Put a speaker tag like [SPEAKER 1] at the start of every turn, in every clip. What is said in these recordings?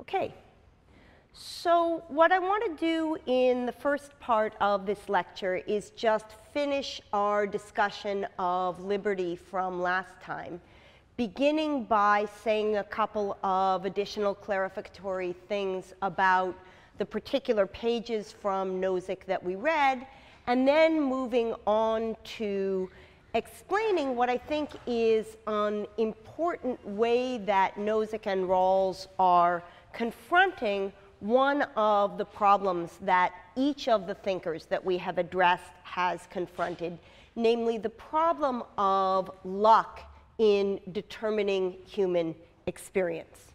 [SPEAKER 1] Okay, so what I want to do in the first part of this lecture is just finish our discussion of liberty from last time, beginning by saying a couple of additional clarificatory things about the particular pages from Nozick that we read, and then moving on to explaining what I think is an important way that Nozick and Rawls are confronting one of the problems that each of the thinkers that we have addressed has confronted, namely the problem of luck in determining human experience.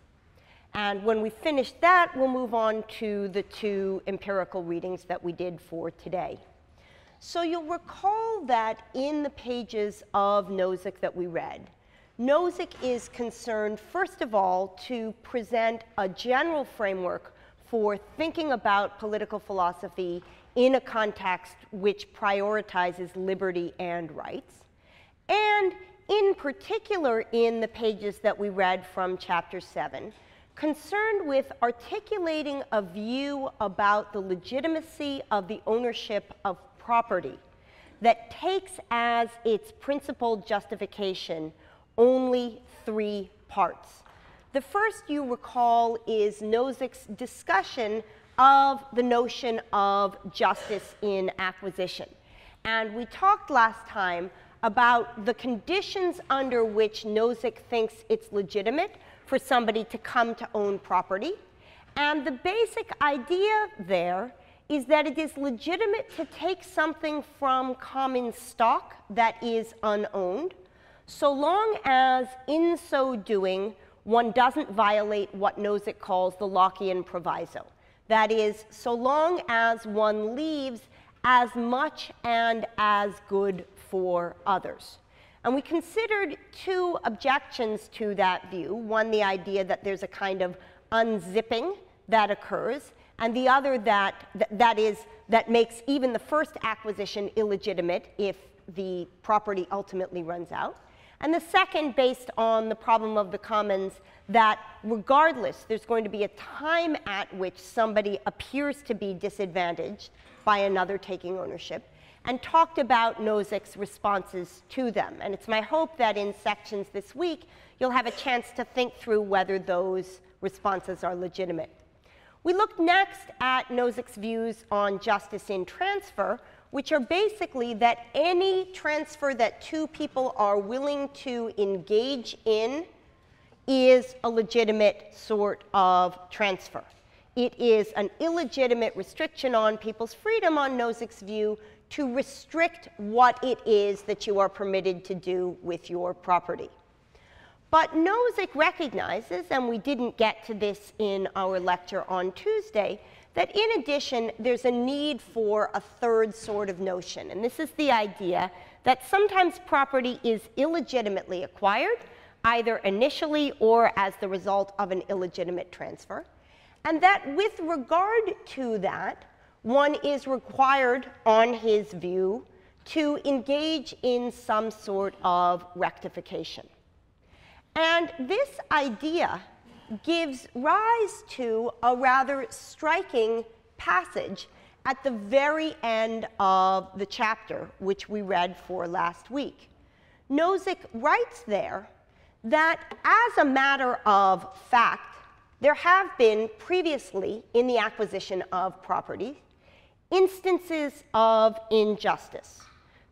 [SPEAKER 1] And when we finish that, we'll move on to the two empirical readings that we did for today. So you'll recall that in the pages of Nozick that we read, Nozick is concerned, first of all, to present a general framework for thinking about political philosophy in a context which prioritizes liberty and rights. And in particular, in the pages that we read from chapter 7, concerned with articulating a view about the legitimacy of the ownership of property that takes as its principal justification only three parts. The first you recall is Nozick's discussion of the notion of justice in acquisition. And we talked last time about the conditions under which Nozick thinks it's legitimate for somebody to come to own property. And the basic idea there is that it is legitimate to take something from common stock that is unowned so long as in so doing one doesn't violate what Nozick calls the Lockean proviso. That is, so long as one leaves as much and as good for others. And we considered two objections to that view. One, the idea that there's a kind of unzipping that occurs, and the other that, that is, that makes even the first acquisition illegitimate if the property ultimately runs out. And the second, based on the problem of the commons, that regardless, there's going to be a time at which somebody appears to be disadvantaged by another taking ownership, and talked about Nozick's responses to them. And it's my hope that in sections this week, you'll have a chance to think through whether those responses are legitimate. We looked next at Nozick's views on justice in transfer, which are basically that any transfer that two people are willing to engage in is a legitimate sort of transfer. It is an illegitimate restriction on people's freedom, on Nozick's view, to restrict what it is that you are permitted to do with your property. But Nozick recognizes, and we didn't get to this in our lecture on Tuesday, that in addition, there's a need for a third sort of notion. And this is the idea that sometimes property is illegitimately acquired, either initially or as the result of an illegitimate transfer. And that with regard to that, one is required, on his view, to engage in some sort of rectification. And this idea gives rise to a rather striking passage at the very end of the chapter, which we read for last week. Nozick writes there that as a matter of fact, there have been previously in the acquisition of property instances of injustice.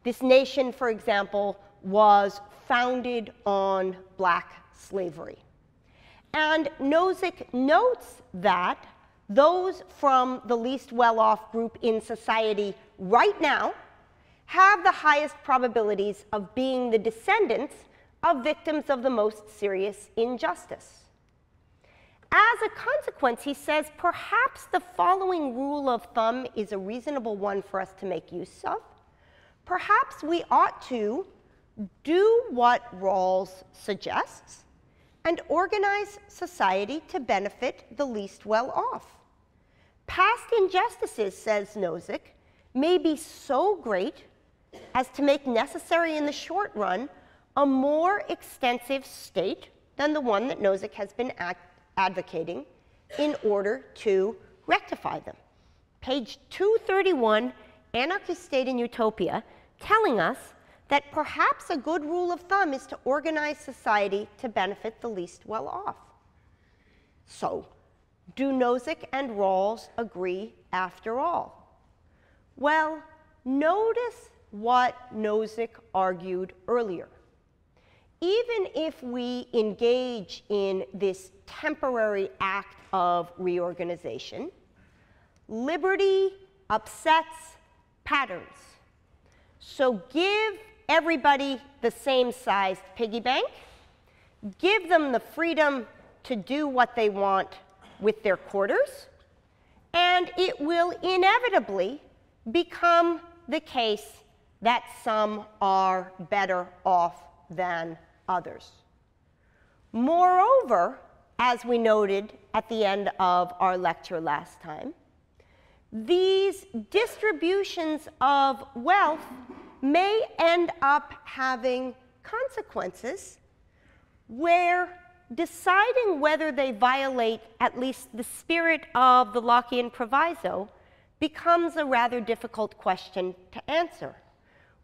[SPEAKER 1] This nation, for example, was founded on black slavery. And Nozick notes that those from the least well-off group in society right now have the highest probabilities of being the descendants of victims of the most serious injustice. As a consequence, he says, perhaps the following rule of thumb is a reasonable one for us to make use of. Perhaps we ought to do what Rawls suggests and organize society to benefit the least well off. Past injustices, says Nozick, may be so great as to make necessary in the short run a more extensive state than the one that Nozick has been advocating, in order to rectify them. Page 231, Anarchy State and Utopia, telling us that perhaps a good rule of thumb is to organize society to benefit the least well off. So, do Nozick and Rawls agree after all? Well, notice what Nozick argued earlier. Even if we engage in this temporary act of reorganization, liberty upsets patterns. So give everybody the same sized piggy bank, give them the freedom to do what they want with their quarters, and it will inevitably become the case that some are better off than others. Moreover, as we noted at the end of our lecture last time, these distributions of wealth may end up having consequences where deciding whether they violate at least the spirit of the Lockean proviso becomes a rather difficult question to answer.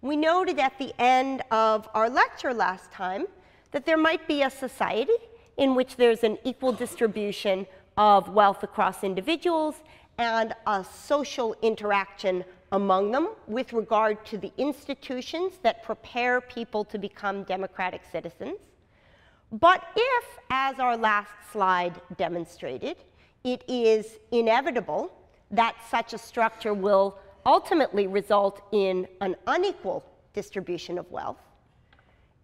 [SPEAKER 1] We noted at the end of our lecture last time that there might be a society in which there's an equal distribution of wealth across individuals and a social interaction among them with regard to the institutions that prepare people to become democratic citizens. But if, as our last slide demonstrated, it is inevitable that such a structure will ultimately result in an unequal distribution of wealth,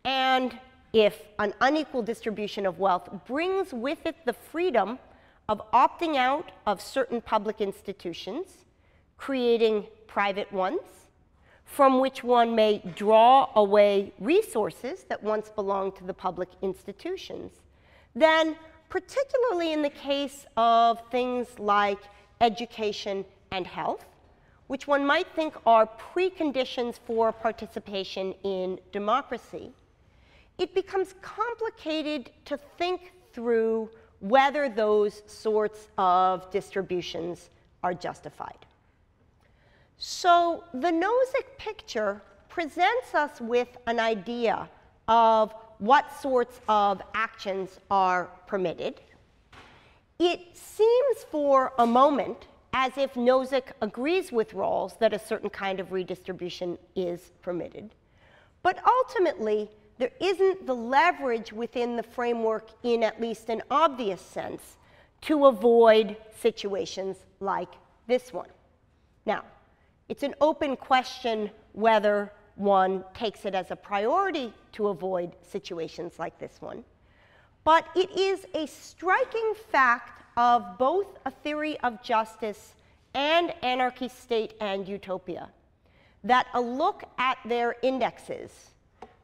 [SPEAKER 1] and if an unequal distribution of wealth brings with it the freedom of opting out of certain public institutions, creating private ones, from which one may draw away resources that once belonged to the public institutions, then particularly in the case of things like education and health, which one might think are preconditions for participation in democracy, it becomes complicated to think through whether those sorts of distributions are justified. So the Nozick picture presents us with an idea of what sorts of actions are permitted. It seems for a moment as if Nozick agrees with Rawls that a certain kind of redistribution is permitted. But ultimately, there isn't the leverage within the framework in at least an obvious sense to avoid situations like this one. Now, it's an open question whether one takes it as a priority to avoid situations like this one. But it is a striking fact of both a theory of justice and anarchy state and utopia that a look at their indexes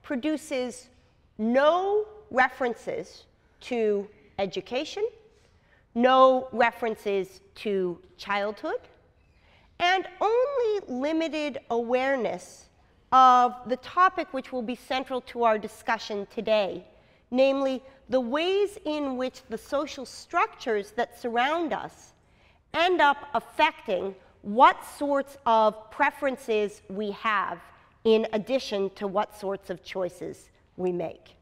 [SPEAKER 1] produces no references to education, no references to childhood, and only limited awareness of the topic which will be central to our discussion today, namely the ways in which the social structures that surround us end up affecting what sorts of preferences we have in addition to what sorts of choices we make.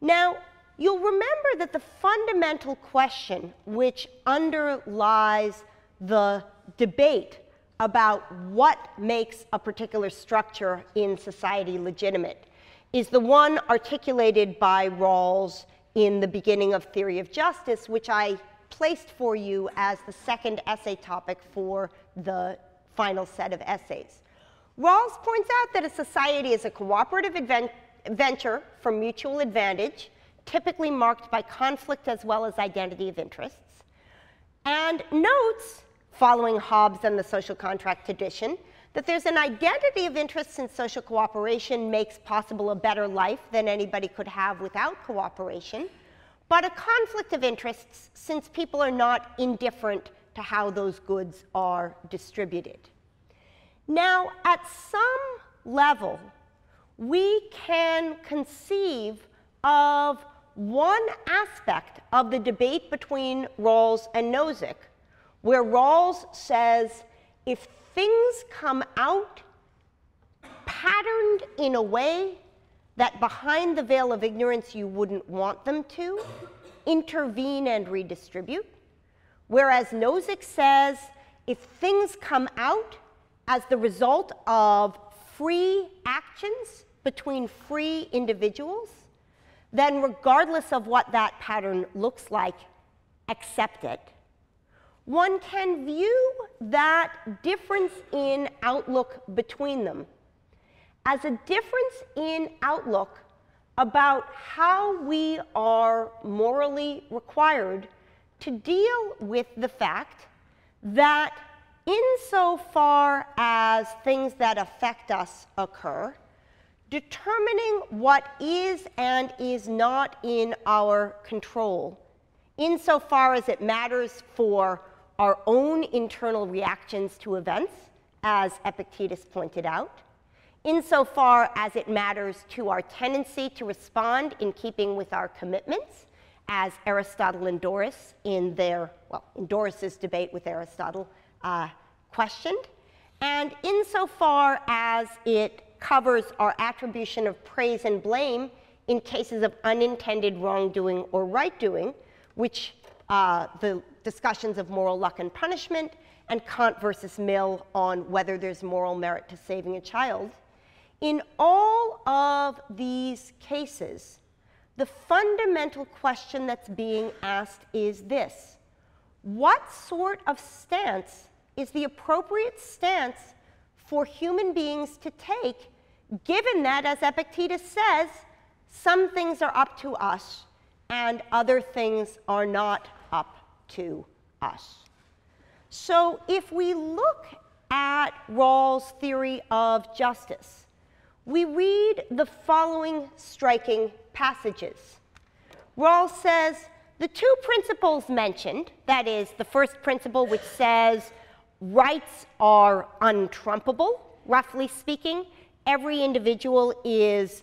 [SPEAKER 1] Now, you'll remember that the fundamental question which underlies the debate about what makes a particular structure in society legitimate is the one articulated by Rawls in the beginning of Theory of Justice, which I placed for you as the second essay topic for the final set of essays. Rawls points out that a society is a cooperative venture for mutual advantage, typically marked by conflict as well as identity of interests, and notes, following Hobbes and the social contract tradition, that there's an identity of interests in social cooperation makes possible a better life than anybody could have without cooperation, but a conflict of interests since people are not indifferent to how those goods are distributed. Now, at some level, we can conceive of one aspect of the debate between Rawls and Nozick, where Rawls says if things come out patterned in a way that behind the veil of ignorance you wouldn't want them to, intervene and redistribute. Whereas Nozick says if things come out as the result of free actions between free individuals, then regardless of what that pattern looks like, accept it. One can view that difference in outlook between them. As a difference in outlook about how we are morally required to deal with the fact that insofar as things that affect us occur, determining what is and is not in our control, insofar as it matters for our own internal reactions to events, as Epictetus pointed out, insofar as it matters to our tendency to respond in keeping with our commitments, as Aristotle and Doris in their, well, in Doris's debate with Aristotle uh, questioned, and insofar as it covers our attribution of praise and blame in cases of unintended wrongdoing or right doing, which uh, the discussions of moral luck and punishment, and Kant versus Mill on whether there's moral merit to saving a child. In all of these cases, the fundamental question that's being asked is this What sort of stance is the appropriate stance for human beings to take, given that, as Epictetus says, some things are up to us and other things are not to us? So if we look at Rawls' theory of justice, we read the following striking passages. Rawls says the two principles mentioned, that is, the first principle which says rights are untrumpable, roughly speaking, every individual is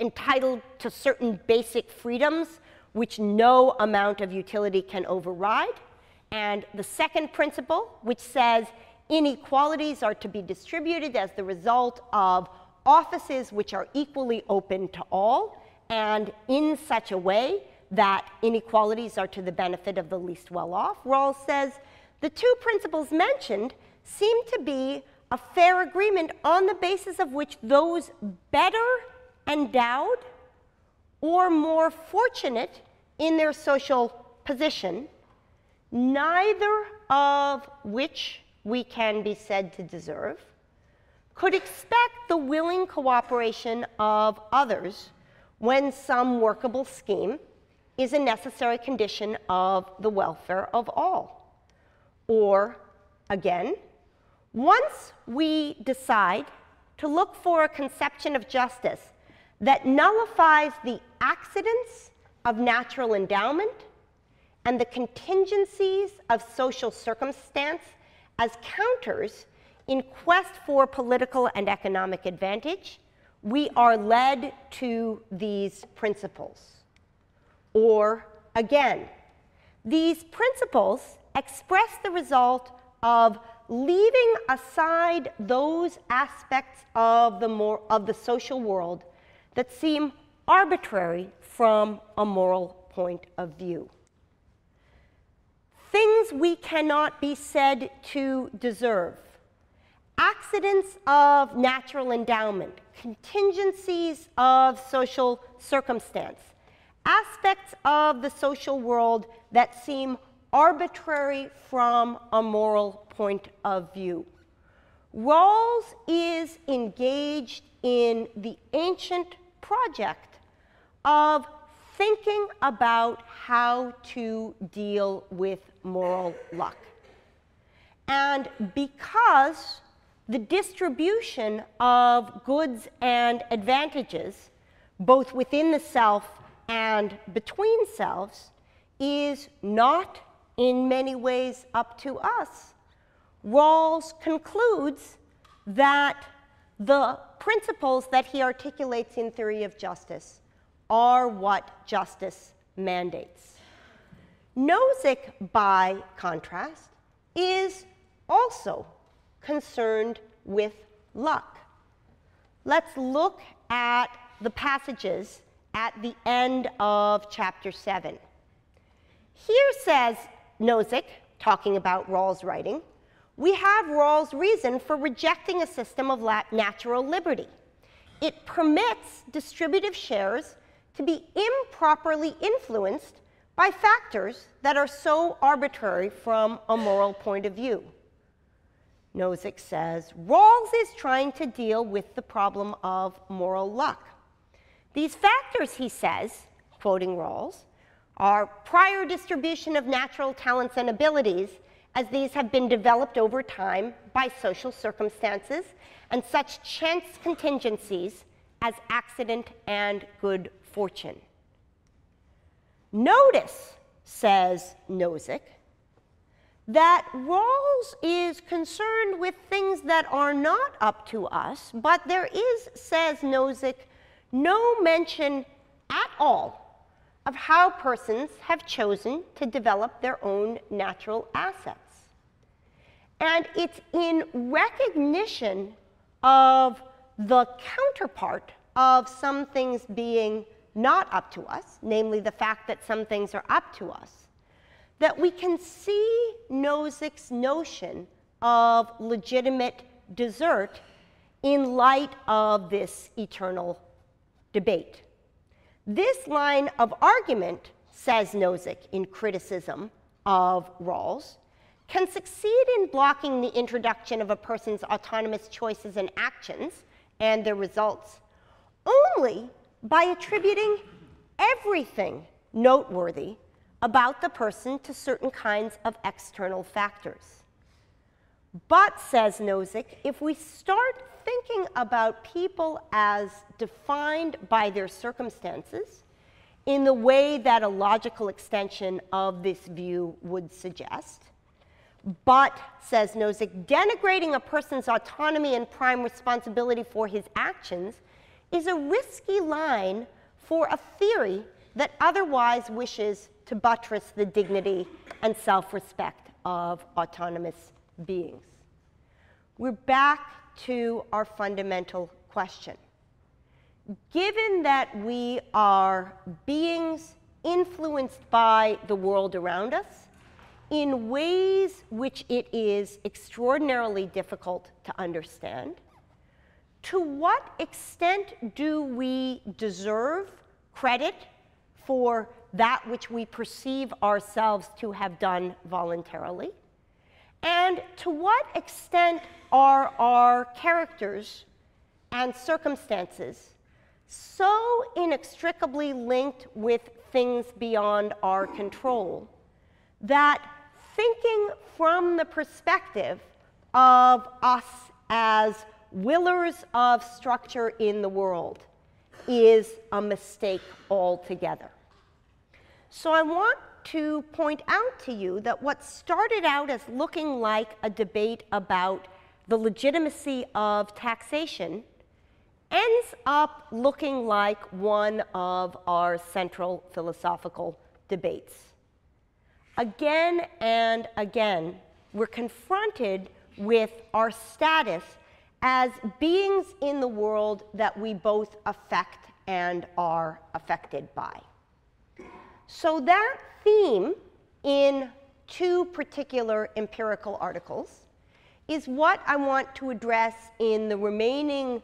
[SPEAKER 1] entitled to certain basic freedoms which no amount of utility can override. And the second principle, which says inequalities are to be distributed as the result of offices which are equally open to all and in such a way that inequalities are to the benefit of the least well off. Rawls says the two principles mentioned seem to be a fair agreement on the basis of which those better endowed or more fortunate in their social position, neither of which we can be said to deserve, could expect the willing cooperation of others when some workable scheme is a necessary condition of the welfare of all. Or, again, once we decide to look for a conception of justice that nullifies the accidents of natural endowment and the contingencies of social circumstance as counters in quest for political and economic advantage, we are led to these principles. Or again, these principles express the result of leaving aside those aspects of the, more, of the social world that seem arbitrary from a moral point of view. Things we cannot be said to deserve accidents of natural endowment, contingencies of social circumstance, aspects of the social world that seem arbitrary from a moral point of view. Rawls is engaged in the ancient project of thinking about how to deal with moral luck. And because the distribution of goods and advantages, both within the self and between selves, is not in many ways up to us. Rawls concludes that the principles that he articulates in theory of justice are what justice mandates. Nozick, by contrast, is also concerned with luck. Let's look at the passages at the end of chapter 7. Here says Nozick, talking about Rawls' writing, we have Rawls' reason for rejecting a system of natural liberty. It permits distributive shares to be improperly influenced by factors that are so arbitrary from a moral point of view. Nozick says, Rawls is trying to deal with the problem of moral luck. These factors, he says, quoting Rawls, are prior distribution of natural talents and abilities, as these have been developed over time by social circumstances and such chance contingencies as accident and good fortune. Notice, says Nozick, that Rawls is concerned with things that are not up to us, but there is, says Nozick, no mention at all of how persons have chosen to develop their own natural assets. And it's in recognition of the counterpart of some things being not up to us, namely the fact that some things are up to us, that we can see Nozick's notion of legitimate desert in light of this eternal debate. This line of argument, says Nozick in criticism of Rawls, can succeed in blocking the introduction of a person's autonomous choices and actions and their results only by attributing everything noteworthy about the person to certain kinds of external factors. But, says Nozick, if we start thinking about people as defined by their circumstances in the way that a logical extension of this view would suggest, but, says Nozick, denigrating a person's autonomy and prime responsibility for his actions is a risky line for a theory that otherwise wishes to buttress the dignity and self respect of autonomous beings. We're back to our fundamental question. Given that we are beings influenced by the world around us in ways which it is extraordinarily difficult to understand, to what extent do we deserve credit for that which we perceive ourselves to have done voluntarily? And to what extent are our characters and circumstances so inextricably linked with things beyond our control that thinking from the perspective of us as willers of structure in the world is a mistake altogether. So I want to point out to you that what started out as looking like a debate about the legitimacy of taxation ends up looking like one of our central philosophical debates. Again and again, we're confronted with our status as beings in the world that we both affect and are affected by. So that theme in two particular empirical articles is what I want to address in the remaining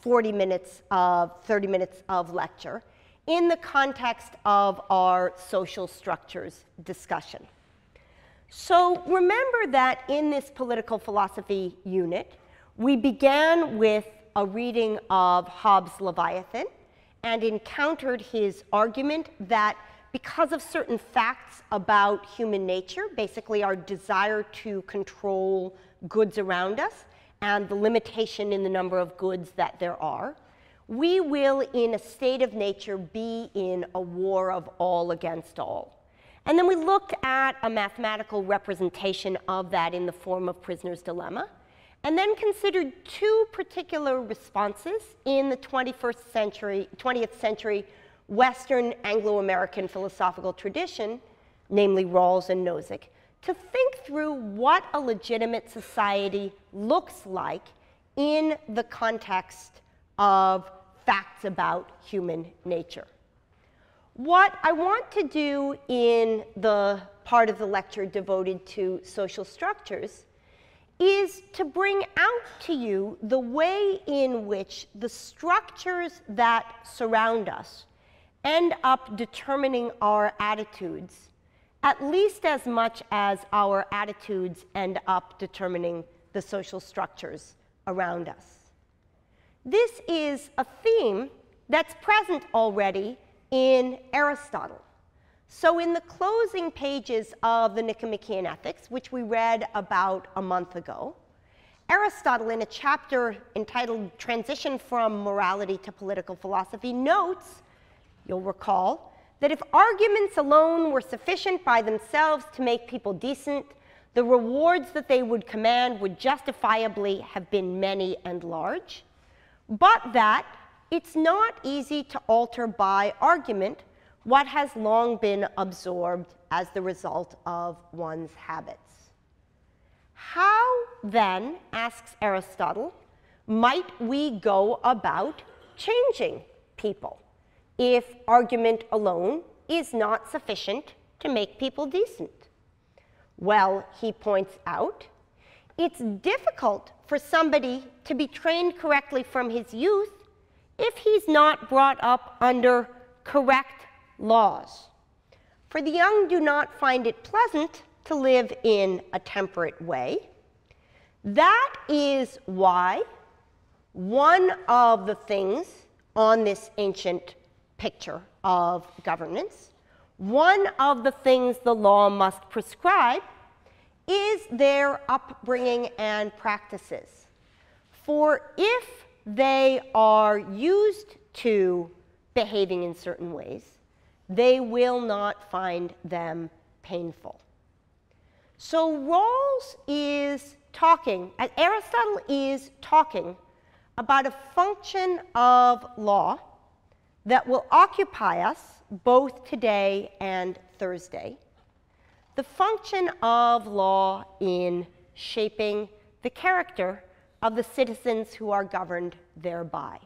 [SPEAKER 1] 40 minutes of 30 minutes of lecture in the context of our social structures discussion. So remember that in this political philosophy unit, we began with a reading of Hobbes' Leviathan and encountered his argument that because of certain facts about human nature, basically our desire to control goods around us and the limitation in the number of goods that there are, we will, in a state of nature, be in a war of all against all. And then we looked at a mathematical representation of that in the form of Prisoner's Dilemma and then considered two particular responses in the 21st century, 20th century Western Anglo-American philosophical tradition, namely Rawls and Nozick, to think through what a legitimate society looks like in the context of facts about human nature. What I want to do in the part of the lecture devoted to social structures is to bring out to you the way in which the structures that surround us end up determining our attitudes at least as much as our attitudes end up determining the social structures around us. This is a theme that's present already in Aristotle. So in the closing pages of the Nicomachean Ethics, which we read about a month ago, Aristotle, in a chapter entitled Transition from Morality to Political Philosophy, notes, you'll recall, that if arguments alone were sufficient by themselves to make people decent, the rewards that they would command would justifiably have been many and large, but that it's not easy to alter by argument what has long been absorbed as the result of one's habits. How then, asks Aristotle, might we go about changing people if argument alone is not sufficient to make people decent? Well, he points out, it's difficult for somebody to be trained correctly from his youth if he's not brought up under correct laws. For the young do not find it pleasant to live in a temperate way. That is why one of the things on this ancient picture of governance, one of the things the law must prescribe is their upbringing and practices. For if they are used to behaving in certain ways, they will not find them painful. So Rawls is talking, Aristotle is talking about a function of law that will occupy us both today and Thursday. The function of law in shaping the character of the citizens who are governed thereby.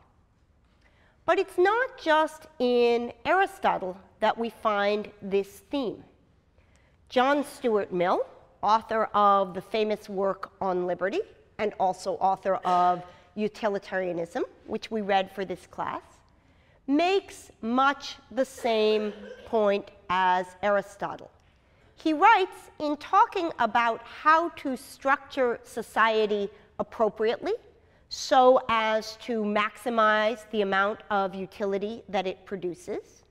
[SPEAKER 1] But it's not just in Aristotle that we find this theme. John Stuart Mill, author of the famous work on liberty and also author of Utilitarianism, which we read for this class, makes much the same point as Aristotle. He writes in talking about how to structure society appropriately so as to maximize the amount of utility that it produces.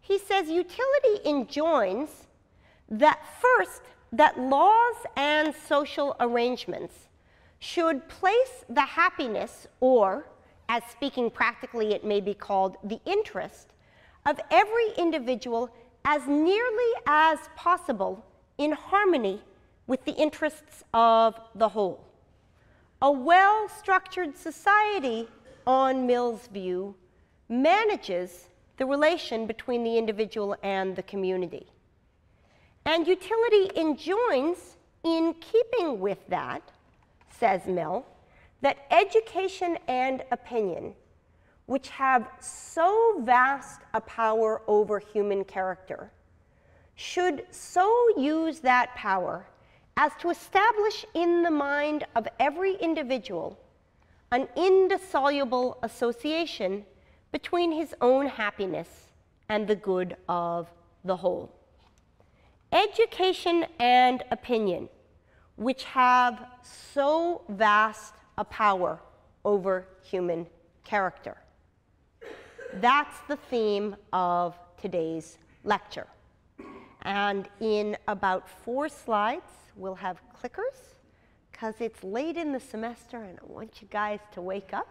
[SPEAKER 1] He says utility enjoins that first, that laws and social arrangements should place the happiness, or as speaking practically it may be called, the interest of every individual as nearly as possible in harmony with the interests of the whole. A well-structured society, on Mill's view, manages the relation between the individual and the community. And utility enjoins, in keeping with that, says Mill, that education and opinion, which have so vast a power over human character, should so use that power as to establish in the mind of every individual an indissoluble association between his own happiness and the good of the whole. Education and opinion, which have so vast a power over human character. That's the theme of today's lecture. And in about four slides, we'll have clickers because it's late in the semester and I want you guys to wake up.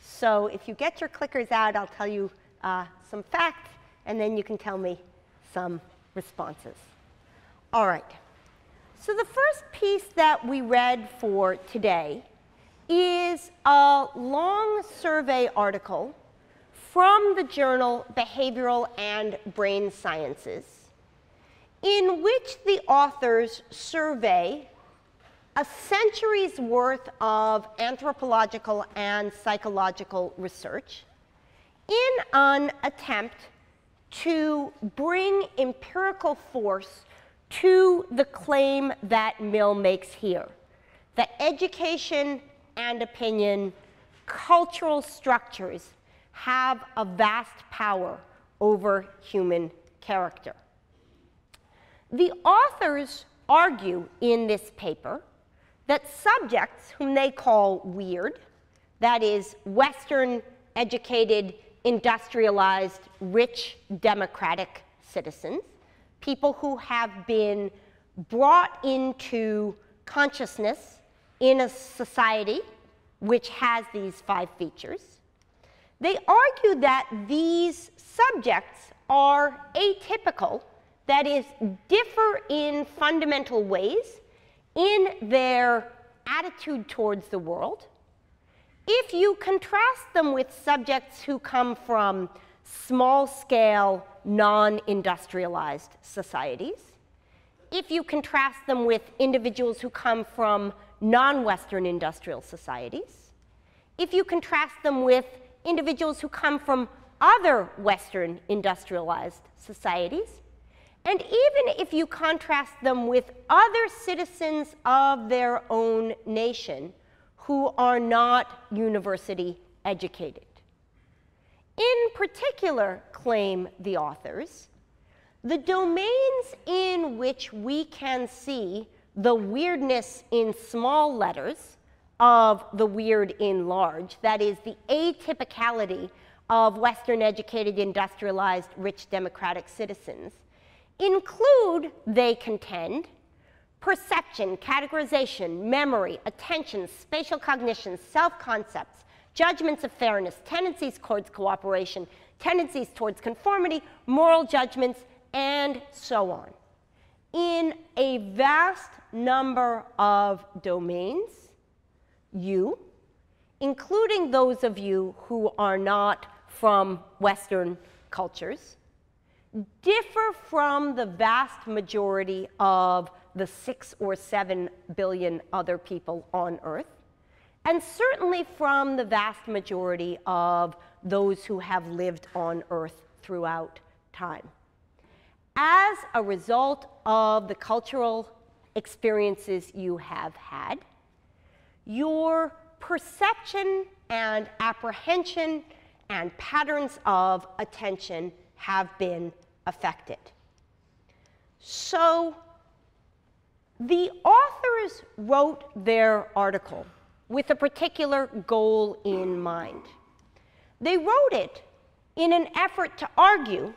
[SPEAKER 1] So if you get your clickers out, I'll tell you uh, some facts and then you can tell me some responses. All right. So the first piece that we read for today is a long survey article from the journal Behavioral and Brain Sciences, in which the authors survey a century's worth of anthropological and psychological research in an attempt to bring empirical force to the claim that Mill makes here that education and opinion, cultural structures have a vast power over human character. The authors argue in this paper that subjects whom they call weird, that is, Western educated, industrialized, rich, democratic citizens, people who have been brought into consciousness in a society which has these five features. They argue that these subjects are atypical, that is, differ in fundamental ways in their attitude towards the world. If you contrast them with subjects who come from small scale, non industrialized societies, if you contrast them with individuals who come from non Western industrial societies, if you contrast them with individuals who come from other Western industrialized societies, and even if you contrast them with other citizens of their own nation who are not university educated. In particular, claim the authors, the domains in which we can see the weirdness in small letters of the weird in large, that is, the atypicality of Western educated, industrialized, rich democratic citizens, include, they contend, perception, categorization, memory, attention, spatial cognition, self concepts, judgments of fairness, tendencies towards cooperation, tendencies towards conformity, moral judgments, and so on. In a vast number of domains, you, including those of you who are not from Western cultures, differ from the vast majority of the six or seven billion other people on Earth, and certainly from the vast majority of those who have lived on Earth throughout time. As a result of the cultural experiences you have had, your perception and apprehension and patterns of attention have been affected. So the authors wrote their article with a particular goal in mind. They wrote it in an effort to argue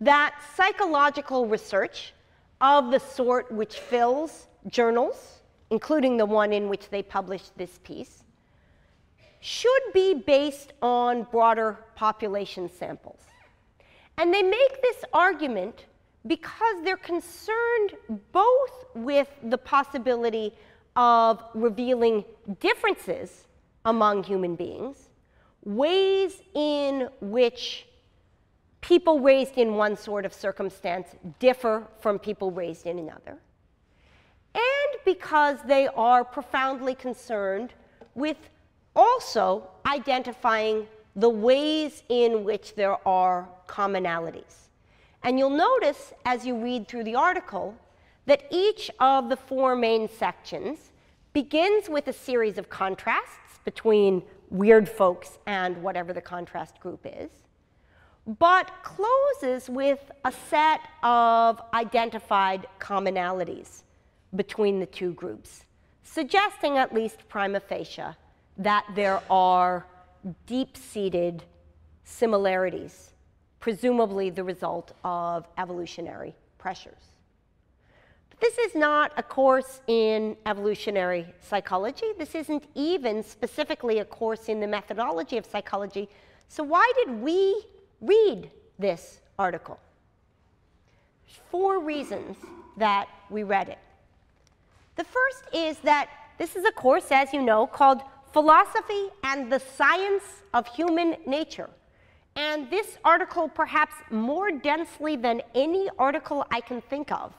[SPEAKER 1] that psychological research of the sort which fills journals, including the one in which they published this piece, should be based on broader population samples. And they make this argument because they're concerned both with the possibility of revealing differences among human beings, ways in which people raised in one sort of circumstance differ from people raised in another, and because they are profoundly concerned with also identifying the ways in which there are commonalities. And you'll notice as you read through the article that each of the four main sections begins with a series of contrasts between weird folks and whatever the contrast group is, but closes with a set of identified commonalities between the two groups, suggesting at least prima facie that there are deep-seated similarities, presumably the result of evolutionary pressures. But this is not a course in evolutionary psychology. This isn't even specifically a course in the methodology of psychology. So why did we read this article? Four reasons that we read it. The first is that this is a course, as you know, called philosophy and the science of human nature. and this article, perhaps more densely than any article I can think of,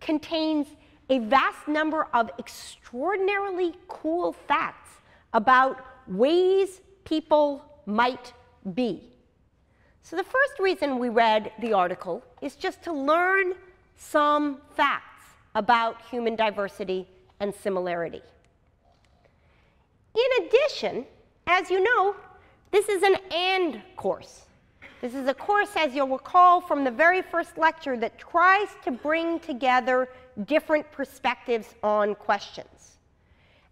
[SPEAKER 1] contains a vast number of extraordinarily cool facts about ways people might be. So, the first reason we read the article is just to learn some facts about human diversity and similarity. In addition, as you know, this is an AND course. This is a course, as you'll recall from the very first lecture, that tries to bring together different perspectives on questions.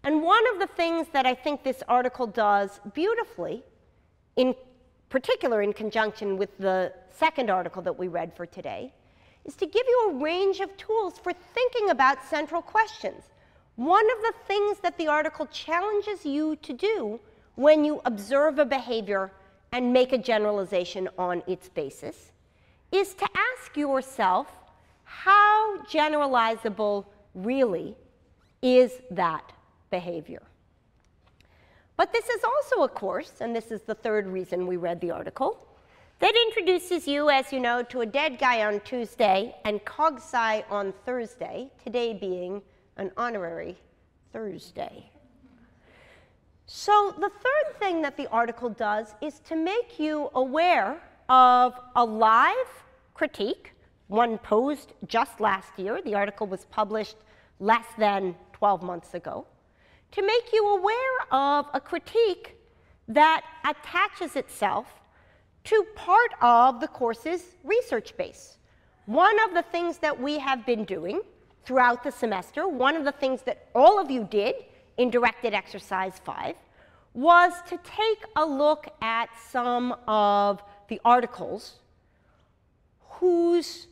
[SPEAKER 1] And one of the things that I think this article does beautifully, in particular in conjunction with the second article that we read for today, is to give you a range of tools for thinking about central questions. One of the things that the article challenges you to do when you observe a behavior and make a generalization on its basis is to ask yourself how generalizable really is that behavior. But this is also a course, and this is the third reason we read the article, that introduces you, as you know, to a dead guy on Tuesday and CogSci on Thursday, today being an honorary Thursday. So the third thing that the article does is to make you aware of a live critique, one posed just last year. The article was published less than 12 months ago, to make you aware of a critique that attaches itself to part of the course's research base. One of the things that we have been doing throughout the semester, one of the things that all of you did in directed exercise five was to take a look at some of the articles whose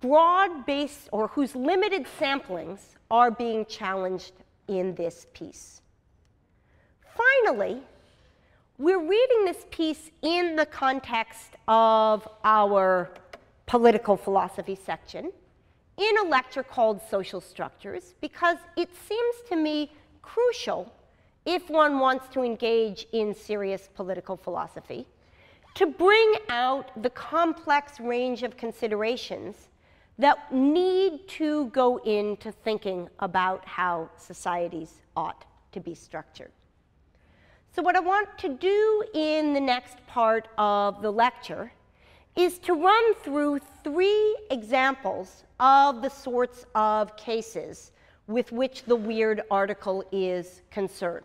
[SPEAKER 1] broad base or whose limited samplings are being challenged in this piece. Finally, we're reading this piece in the context of our political philosophy section in a lecture called Social Structures because it seems to me crucial if one wants to engage in serious political philosophy to bring out the complex range of considerations that need to go into thinking about how societies ought to be structured. So what I want to do in the next part of the lecture is to run through three examples of the sorts of cases with which the weird article is concerned.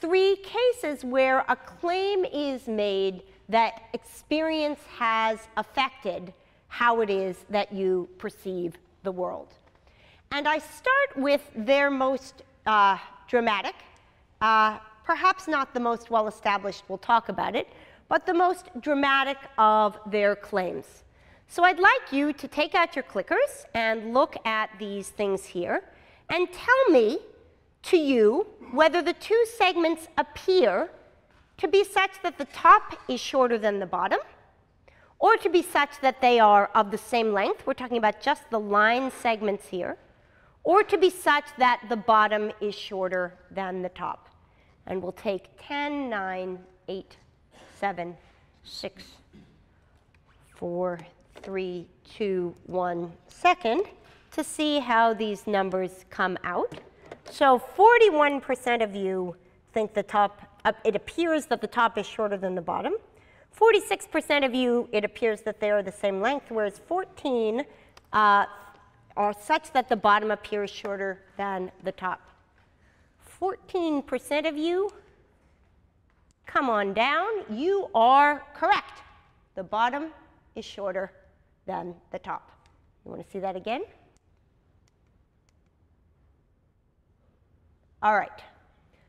[SPEAKER 1] Three cases where a claim is made that experience has affected how it is that you perceive the world. And I start with their most uh, dramatic, uh, perhaps not the most well established, we'll talk about it, but the most dramatic of their claims. So I'd like you to take out your clickers and look at these things here and tell me to you whether the two segments appear to be such that the top is shorter than the bottom or to be such that they are of the same length, we're talking about just the line segments here, or to be such that the bottom is shorter than the top. And we'll take 10, 9, 8, 7, 6, 4, 3, 2, 1 second to see how these numbers come out. So 41% of you think the top, uh, it appears that the top is shorter than the bottom. 46% of you, it appears that they are the same length, whereas 14 uh, are such that the bottom appears shorter than the top. 14% of you, come on down, you are correct. The bottom is shorter than the top. You want to see that again? All right.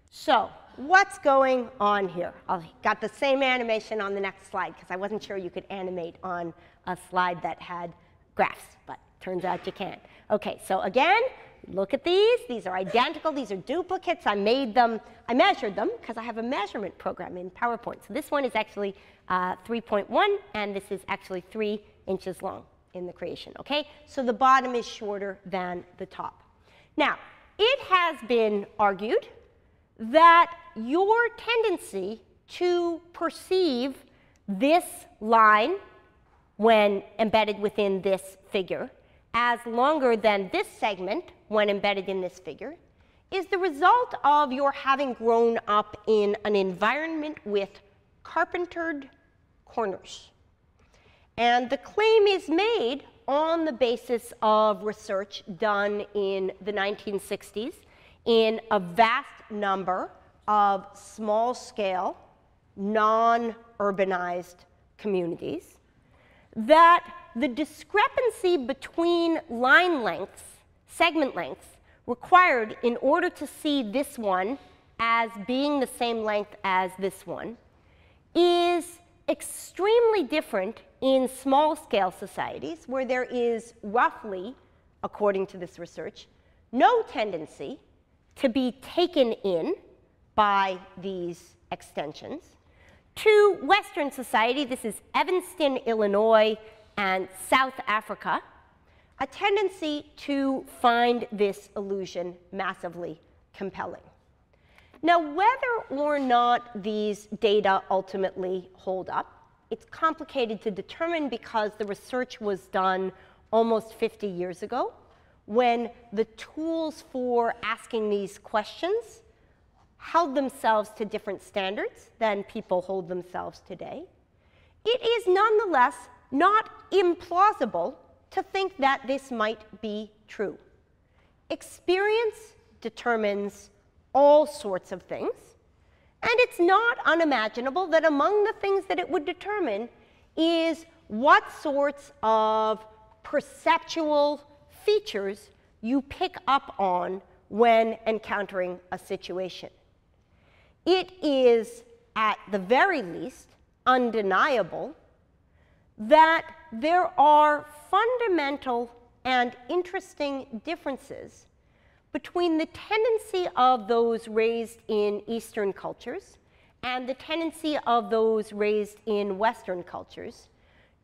[SPEAKER 1] So what's going on here? I've got the same animation on the next slide because I wasn't sure you could animate on a slide that had graphs, but turns out you can. Okay, so again, look at these. These are identical. These are duplicates. I made them, I measured them because I have a measurement program in PowerPoint. So this one is actually uh, 3.1, and this is actually 3 inches long in the creation, okay? So the bottom is shorter than the top. Now, it has been argued that your tendency to perceive this line, when embedded within this figure, as longer than this segment when embedded in this figure, is the result of your having grown up in an environment with carpentered corners. And the claim is made on the basis of research done in the 1960s in a vast number of small scale, non urbanized communities, that the discrepancy between line lengths, segment lengths, required in order to see this one as being the same length as this one is extremely different in small scale societies where there is roughly, according to this research, no tendency to be taken in by these extensions. To Western society, this is Evanston, Illinois, and South Africa, a tendency to find this illusion massively compelling. Now, whether or not these data ultimately hold up, it's complicated to determine because the research was done almost 50 years ago when the tools for asking these questions held themselves to different standards than people hold themselves today. It is nonetheless not implausible to think that this might be true. Experience determines all sorts of things, and it's not unimaginable that among the things that it would determine is what sorts of perceptual features you pick up on when encountering a situation. It is, at the very least, undeniable that there are fundamental and interesting differences between the tendency of those raised in Eastern cultures and the tendency of those raised in Western cultures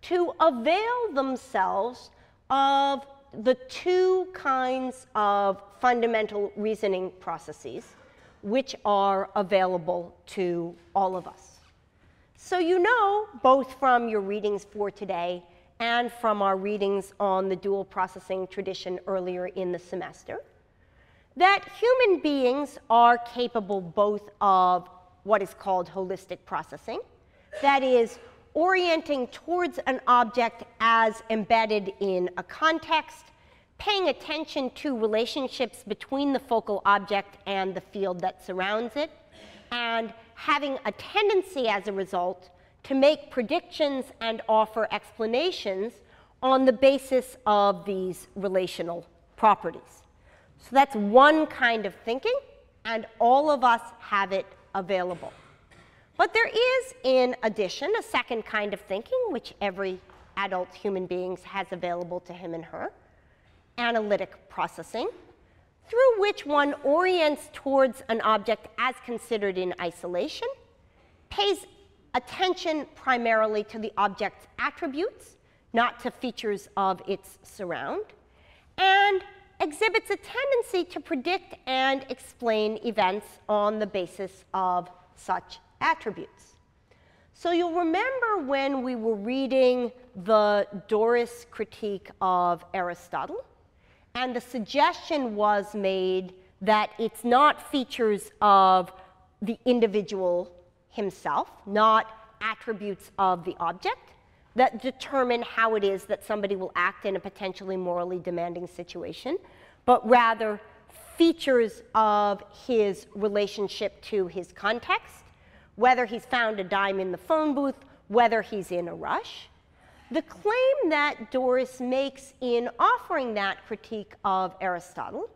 [SPEAKER 1] to avail themselves of the two kinds of fundamental reasoning processes which are available to all of us. So you know, both from your readings for today and from our readings on the dual processing tradition earlier in the semester, that human beings are capable both of what is called holistic processing, that is, orienting towards an object as embedded in a context, paying attention to relationships between the focal object and the field that surrounds it, and having a tendency as a result to make predictions and offer explanations on the basis of these relational properties. So that's one kind of thinking, and all of us have it available. But there is, in addition, a second kind of thinking, which every adult human being has available to him and her, analytic processing, through which one orients towards an object as considered in isolation, pays attention primarily to the object's attributes, not to features of its surround, and exhibits a tendency to predict and explain events on the basis of such attributes. So you'll remember when we were reading the Doris critique of Aristotle, and the suggestion was made that it's not features of the individual himself, not attributes of the object, that determine how it is that somebody will act in a potentially morally demanding situation, but rather features of his relationship to his context, whether he's found a dime in the phone booth, whether he's in a rush. The claim that Doris makes in offering that critique of Aristotle,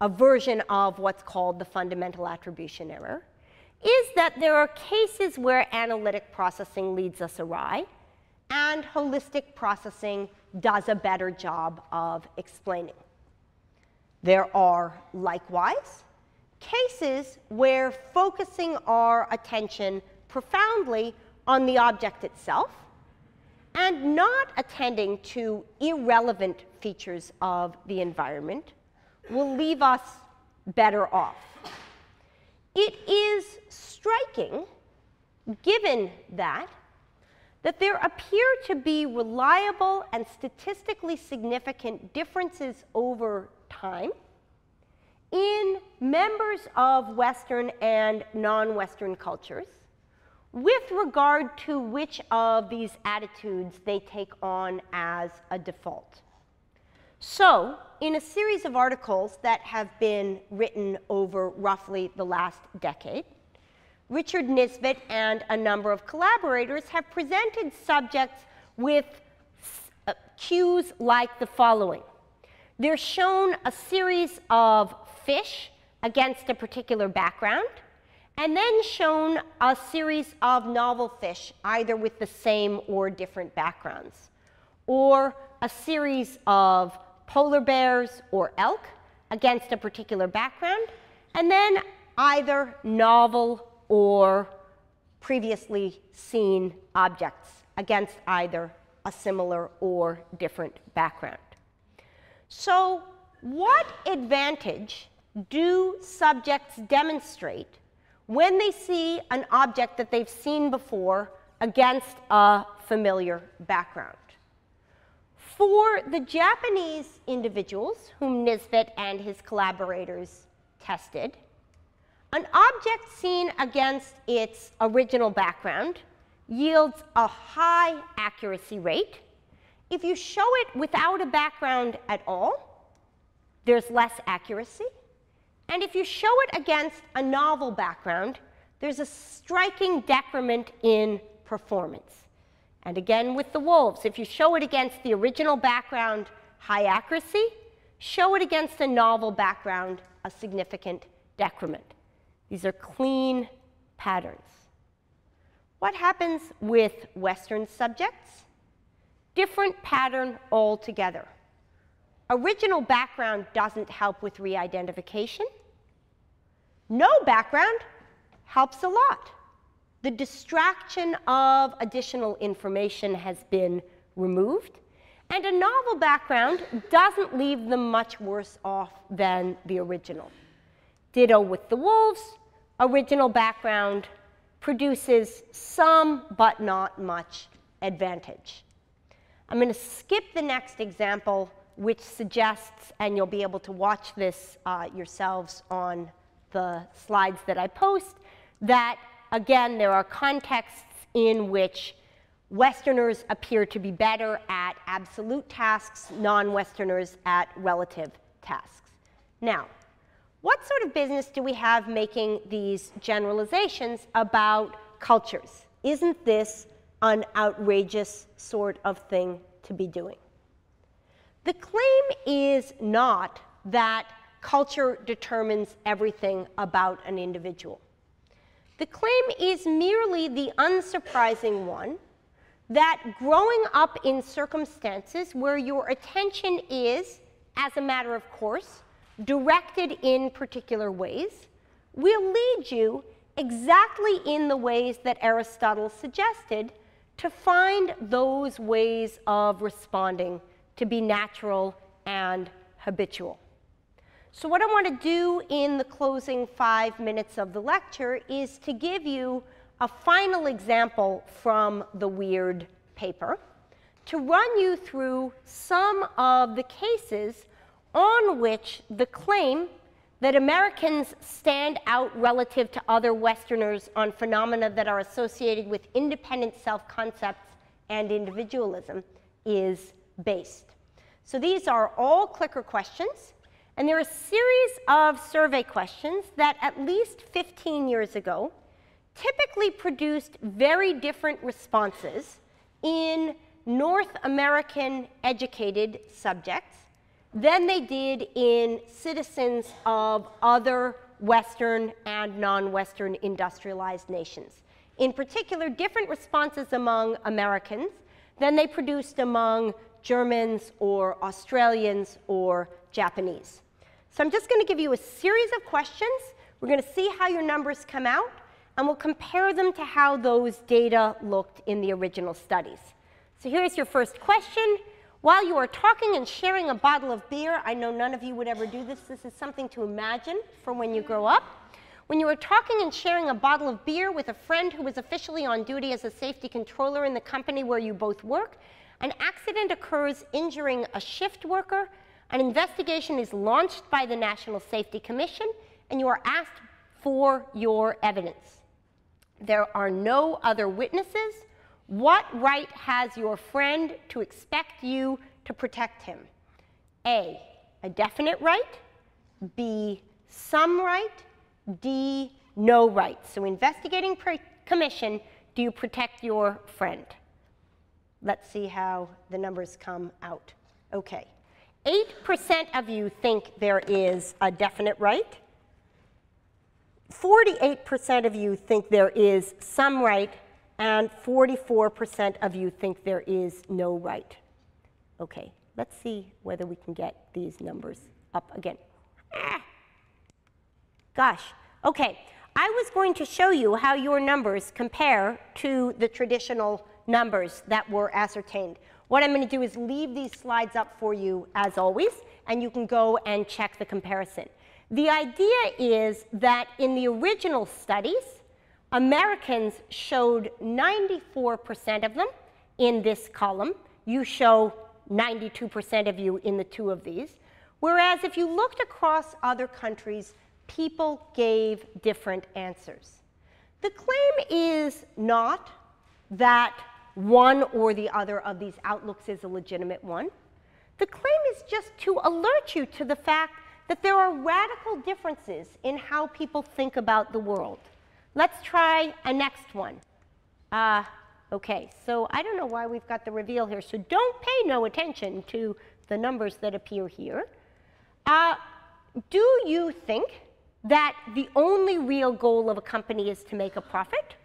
[SPEAKER 1] a version of what's called the fundamental attribution error, is that there are cases where analytic processing leads us awry, and holistic processing does a better job of explaining. There are likewise cases where focusing our attention profoundly on the object itself and not attending to irrelevant features of the environment will leave us better off. It is striking, given that, that there appear to be reliable and statistically significant differences over time in members of Western and non-Western cultures with regard to which of these attitudes they take on as a default. So, in a series of articles that have been written over roughly the last decade, Richard Nisbett and a number of collaborators have presented subjects with uh, cues like the following. They're shown a series of fish against a particular background, and then shown a series of novel fish, either with the same or different backgrounds, or a series of polar bears or elk against a particular background, and then either novel or previously seen objects against either a similar or different background. So what advantage do subjects demonstrate when they see an object that they've seen before against a familiar background? For the Japanese individuals whom Nisbett and his collaborators tested, an object seen against its original background yields a high accuracy rate. If you show it without a background at all, there's less accuracy. And if you show it against a novel background, there's a striking decrement in performance. And again with the wolves, if you show it against the original background, high accuracy, show it against a novel background, a significant decrement. These are clean patterns. What happens with Western subjects? Different pattern altogether. Original background doesn't help with re-identification. No background helps a lot. The distraction of additional information has been removed, and a novel background doesn't leave them much worse off than the original. Ditto with the wolves, original background produces some but not much advantage. I'm going to skip the next example, which suggests, and you'll be able to watch this uh, yourselves on the slides that I post, that again, there are contexts in which Westerners appear to be better at absolute tasks, non-Westerners at relative tasks. Now, what sort of business do we have making these generalizations about cultures? Isn't this an outrageous sort of thing to be doing? The claim is not that culture determines everything about an individual. The claim is merely the unsurprising one that growing up in circumstances where your attention is, as a matter of course, directed in particular ways will lead you exactly in the ways that Aristotle suggested to find those ways of responding to be natural and habitual. So what I want to do in the closing five minutes of the lecture is to give you a final example from the WEIRD paper to run you through some of the cases on which the claim that Americans stand out relative to other Westerners on phenomena that are associated with independent self-concepts and individualism is based. So these are all clicker questions, and they're a series of survey questions that at least 15 years ago typically produced very different responses in North American educated subjects than they did in citizens of other Western and non-Western industrialized nations. In particular, different responses among Americans than they produced among Germans or Australians or Japanese. So I'm just going to give you a series of questions. We're going to see how your numbers come out, and we'll compare them to how those data looked in the original studies. So here's your first question. While you are talking and sharing a bottle of beer, I know none of you would ever do this. This is something to imagine for when you grow up. When you are talking and sharing a bottle of beer with a friend who is officially on duty as a safety controller in the company where you both work, an accident occurs injuring a shift worker, an investigation is launched by the National Safety Commission, and you are asked for your evidence. There are no other witnesses. What right has your friend to expect you to protect him? A, a definite right. B, some right. D, no right. So investigating commission, do you protect your friend? Let's see how the numbers come out. Okay. 8% of you think there is a definite right. 48% of you think there is some right, and 44% of you think there is no right. Okay, let's see whether we can get these numbers up again. Ah. Gosh, okay. I was going to show you how your numbers compare to the traditional numbers that were ascertained. What I'm going to do is leave these slides up for you as always, and you can go and check the comparison. The idea is that in the original studies, Americans showed 94% of them in this column. You show 92% of you in the two of these. Whereas if you looked across other countries, people gave different answers. The claim is not that one or the other of these outlooks is a legitimate one. The claim is just to alert you to the fact that there are radical differences in how people think about the world. Let's try a next one. Uh, okay, so I don't know why we've got the reveal here, so don't pay no attention to the numbers that appear here. Uh, do you think that the only real goal of a company is to make a profit?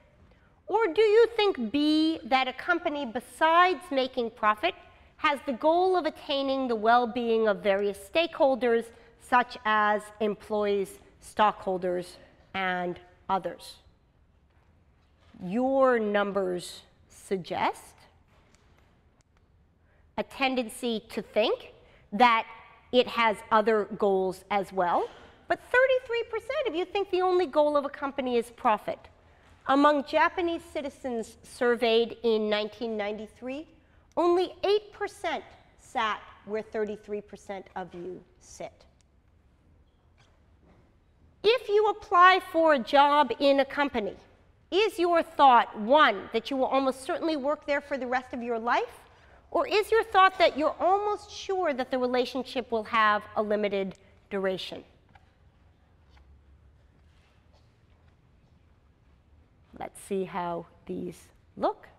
[SPEAKER 1] Or do you think, B, that a company, besides making profit, has the goal of attaining the well being of various stakeholders, such as employees, stockholders, and others? Your numbers suggest a tendency to think that it has other goals as well. But 33% of you think the only goal of a company is profit. Among Japanese citizens surveyed in 1993, only 8% sat where 33% of you sit. If you apply for a job in a company, is your thought, one, that you will almost certainly work there for the rest of your life? Or is your thought that you're almost sure that the relationship will have a limited duration? Let's see how these look.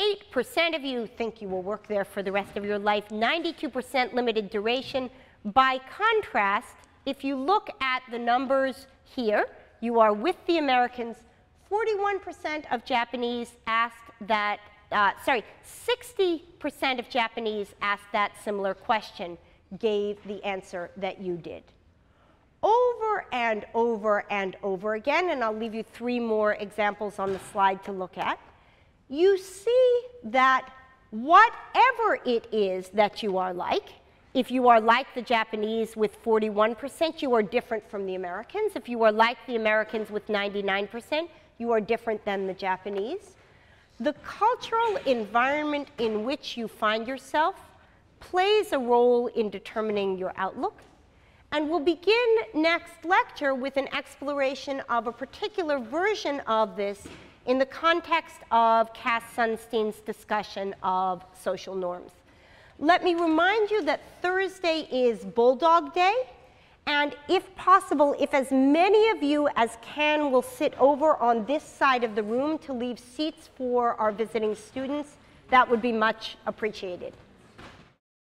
[SPEAKER 1] Eight percent of you think you will work there for the rest of your life, 92% limited duration. By contrast, if you look at the numbers here, you are with the Americans. 41% of Japanese asked that, uh, sorry, 60% of Japanese asked that similar question, gave the answer that you did over and over and over again, and I'll leave you three more examples on the slide to look at, you see that whatever it is that you are like, if you are like the Japanese with 41%, you are different from the Americans. If you are like the Americans with 99%, you are different than the Japanese. The cultural environment in which you find yourself plays a role in determining your outlook and we'll begin next lecture with an exploration of a particular version of this in the context of Cass Sunstein's discussion of social norms. Let me remind you that Thursday is Bulldog Day, and if possible, if as many of you as can will sit over on this side of the room to leave seats for our visiting students, that would be much appreciated.